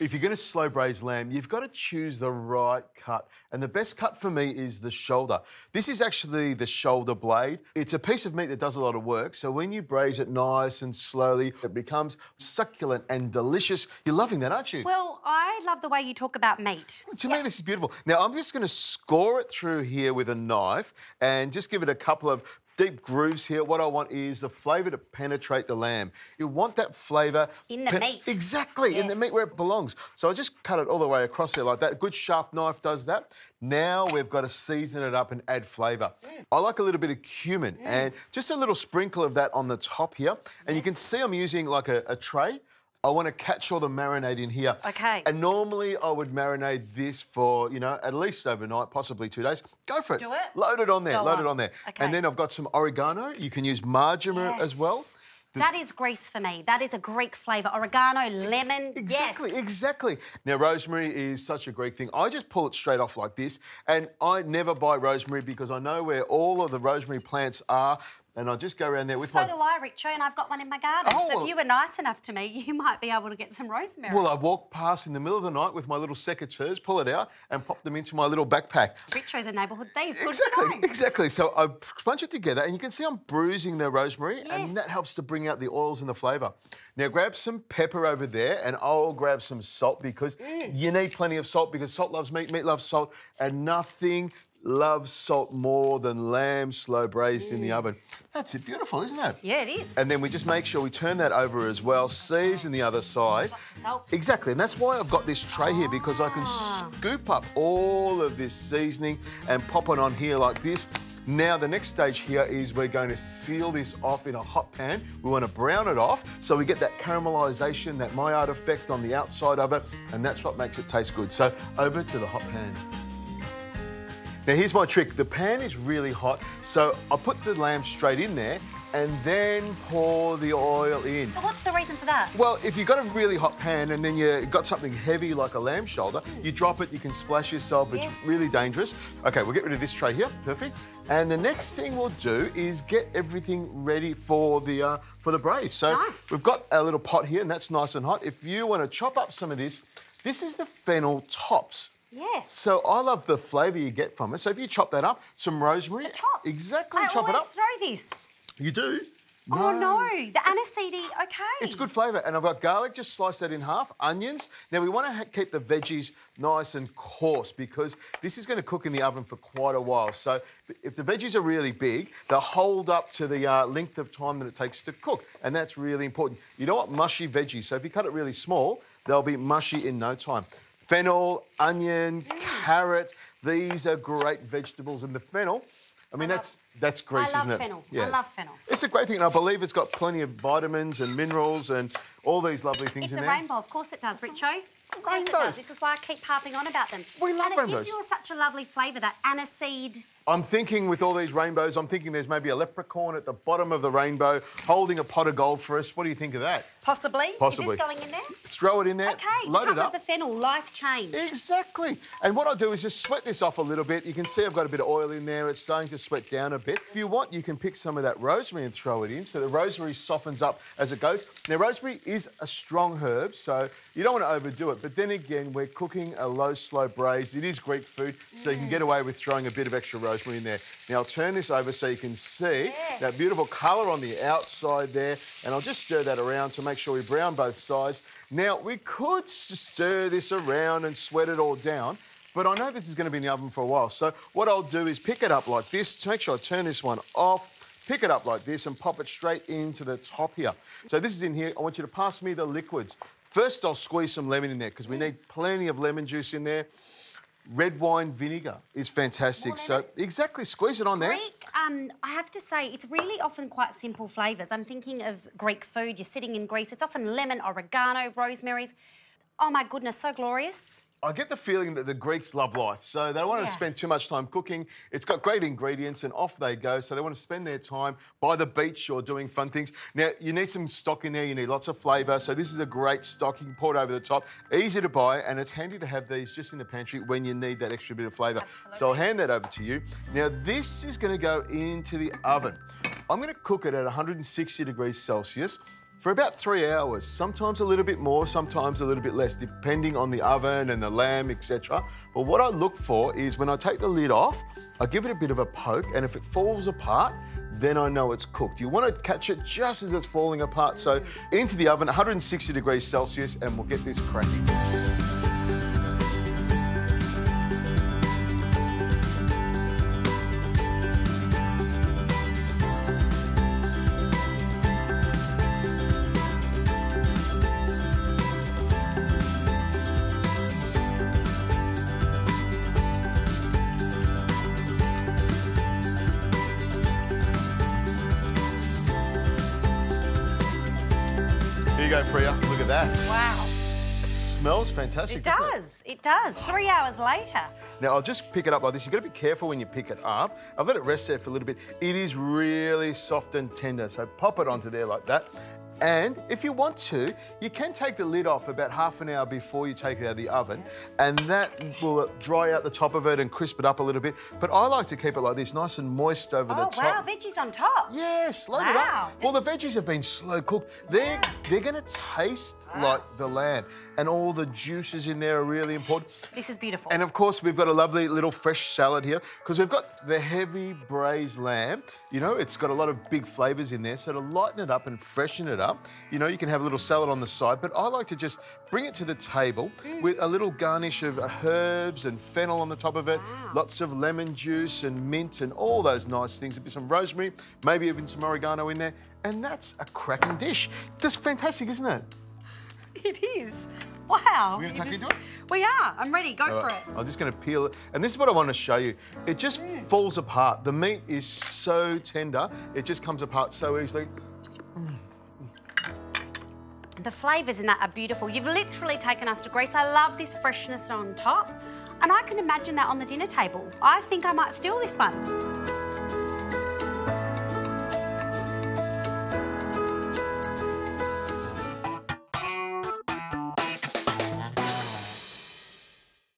If you're going to slow braise lamb, you've got to choose the right cut. And the best cut for me is the shoulder. This is actually the shoulder blade. It's a piece of meat that does a lot of work. So when you braise it nice and slowly, it becomes succulent and delicious. You're loving that, aren't you? Well, I love the way you talk about meat. To me, this is beautiful. Now, I'm just going to score it through here with a knife and just give it a couple of deep grooves here. What I want is the flavour to penetrate the lamb. You want that flavour... In the meat. Exactly, in the meat where it belongs. So I just cut it all the way across there like that. A good sharp knife does that. Now we've got to season it up and add flavour. Mm. I like a little bit of cumin mm. and just a little sprinkle of that on the top here. And yes. you can see I'm using like a, a tray. I want to catch all the marinade in here. Okay. And normally I would marinate this for, you know, at least overnight, possibly two days. Go for it. Do it. Load it on there. Go load on. it on there. Okay. And then I've got some oregano. You can use marjoram yes. as well. The... That is Greece for me. That is a Greek flavour. Oregano, lemon. Exactly, yes. exactly. Now, rosemary is such a Greek thing. I just pull it straight off like this, and I never buy rosemary because I know where all of the rosemary plants are and I'll just go around there with so my... So do I, Richo, and I've got one in my garden. Oh, so if you were nice enough to me, you might be able to get some rosemary. Well, I walk past in the middle of the night with my little secateurs, pull it out and pop them into my little backpack. Richo's a neighbourhood thief. exactly, exactly. So I bunch it together and you can see I'm bruising the rosemary yes. and that helps to bring out the oils and the flavour. Now grab some pepper over there and I'll grab some salt because mm. you need plenty of salt because salt loves meat, meat loves salt and nothing loves salt more than lamb slow braised mm. in the mm. oven. That's it, beautiful, isn't it? Yeah, it is. And then we just make sure we turn that over as well, season the other side. Exactly, and that's why I've got this tray here because I can ah. scoop up all of this seasoning and pop it on here like this. Now, the next stage here is we're going to seal this off in a hot pan. We want to brown it off so we get that caramelization, that Maillard effect on the outside of it, and that's what makes it taste good. So, over to the hot pan. Now here's my trick. The pan is really hot, so I put the lamb straight in there and then pour the oil in. So what's the reason for that? Well, if you've got a really hot pan and then you've got something heavy like a lamb shoulder, you drop it, you can splash yourself. It's yes. really dangerous. OK, we'll get rid of this tray here. Perfect. And the next thing we'll do is get everything ready for the uh, for the braise. So nice. we've got a little pot here and that's nice and hot. If you want to chop up some of this, this is the fennel tops. Yes. So I love the flavour you get from it. So if you chop that up, some rosemary. The tops. Exactly. I chop it up. throw this. You do? No. Oh no, the aniseed, okay. It's good flavour, and I've got garlic. Just slice that in half. Onions. Now we want to keep the veggies nice and coarse because this is going to cook in the oven for quite a while. So if the veggies are really big, they'll hold up to the uh, length of time that it takes to cook, and that's really important. You don't want mushy veggies, so if you cut it really small, they'll be mushy in no time fennel, onion, carrot. These are great vegetables. And the fennel, I mean, I that's love, that's Greece, isn't it? Fennel. Yeah. I love fennel. It's a great thing, and I believe it's got plenty of vitamins and minerals and all these lovely things it's in there. It's a rainbow, of course it does, Richo. Rainbows. This is why I keep harping on about them. We love and it rainbows. gives you such a lovely flavour, that aniseed I'm thinking with all these rainbows, I'm thinking there's maybe a leprechaun at the bottom of the rainbow holding a pot of gold for us. What do you think of that? Possibly. Possibly. Is this going in there? Throw it in there. Okay. Load the it up. the fennel, life change. Exactly. And what I'll do is just sweat this off a little bit. You can see I've got a bit of oil in there. It's starting to sweat down a bit. If you want, you can pick some of that rosemary and throw it in so the rosemary softens up as it goes. Now, rosemary is a strong herb, so you don't want to overdo it. But then again, we're cooking a low, slow braise. It is Greek food, so mm. you can get away with throwing a bit of extra rosemary in there. Now, I'll turn this over so you can see yes. that beautiful colour on the outside there. And I'll just stir that around to make sure we brown both sides. Now, we could stir this around and sweat it all down, but I know this is going to be in the oven for a while. So what I'll do is pick it up like this to make sure I turn this one off, pick it up like this and pop it straight into the top here. So this is in here. I want you to pass me the liquids. First, I'll squeeze some lemon in there because we mm. need plenty of lemon juice in there. Red wine vinegar is fantastic. So exactly, squeeze it on there. Greek, um, I have to say, it's really often quite simple flavours. I'm thinking of Greek food. You're sitting in Greece. It's often lemon, oregano, rosemary's. Oh my goodness, so glorious. I get the feeling that the Greeks love life, so they don't want yeah. to spend too much time cooking. It's got great ingredients, and off they go. So they want to spend their time by the beach or doing fun things. Now, you need some stock in there. You need lots of flavour. So this is a great stock. You can pour it over the top. Easy to buy, and it's handy to have these just in the pantry when you need that extra bit of flavour. So I'll hand that over to you. Now, this is going to go into the oven. I'm going to cook it at 160 degrees Celsius for about three hours, sometimes a little bit more, sometimes a little bit less, depending on the oven and the lamb, etc. But what I look for is when I take the lid off, I give it a bit of a poke, and if it falls apart, then I know it's cooked. You want to catch it just as it's falling apart. So into the oven, 160 degrees Celsius, and we'll get this cracking. Here you go, Preeya. Look at that. Wow. Smells fantastic. It does. It does. Three hours later. Now, I'll just pick it up like this. You've got to be careful when you pick it up. I've let it rest there for a little bit. It is really soft and tender, so pop it onto there like that. And if you want to, you can take the lid off about half an hour before you take it out of the oven, and that will dry out the top of it and crisp it up a little bit. But I like to keep it like this, nice and moist over the oh, top. Oh, wow. Veggies on top. Yes, load it Wow. up. Well, the veggies have been slow cooked. They're they're going to taste ah. like the lamb, and all the juices in there are really important. This is beautiful. And of course, we've got a lovely little fresh salad here because we've got the heavy braised lamb. You know, it's got a lot of big flavours in there. So to lighten it up and freshen it up, you know, you can have a little salad on the side. But I like to just bring it to the table mm. with a little garnish of uh, herbs and fennel on the top of it, lots of lemon juice and mint and all those nice things. A bit some rosemary, maybe even some oregano in there. And that's a cracking dish. That's fantastic, isn't it? it is. Wow. We're gonna You tuck into just- We are. I'm ready. Go All for right, it. I'm just going to peel it. And this is what I want to show you. It just mm. falls apart. The meat is so tender, it just comes apart so easily. Mm. The flavours in that are beautiful. You've literally taken us to Greece. I love this freshness on top. And I can imagine that on the dinner table. I think I might steal this one.